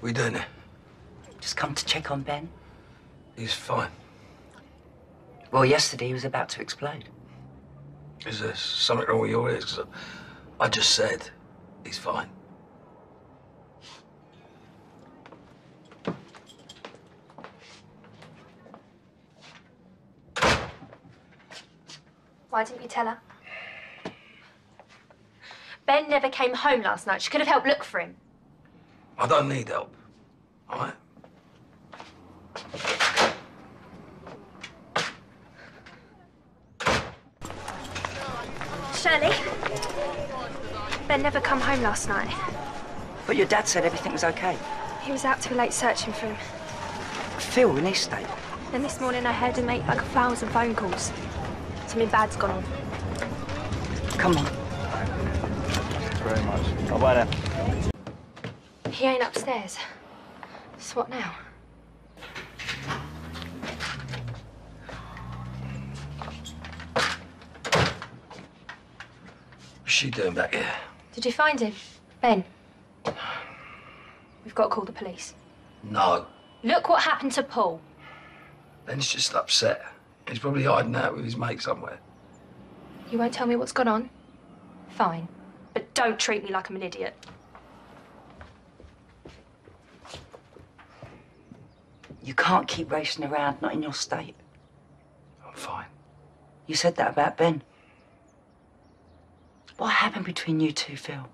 We doing it? Just come to check on Ben. He's fine. Well, yesterday he was about to explode. Is there something wrong with your ears? 'Cause I just said he's fine. Why didn't you tell her? Ben never came home last night. She could have helped look for him. I don't need help. All right? Shirley? Ben never come home last night. But your dad said everything was okay. He was out too late searching for him. Phil in East State. Then this morning I heard him make like a thousand phone calls. Something bad's gone on. Come on. very much. Bye-bye now. He ain't upstairs. So what now? What's she doing back here? Did you find him? Ben? We've got to call the police. No. Look what happened to Paul. Ben's just upset. He's probably hiding out with his mate somewhere. You won't tell me what's gone on? Fine. But don't treat me like I'm an idiot. You can't keep racing around, not in your state. I'm fine. You said that about Ben. What happened between you two, Phil?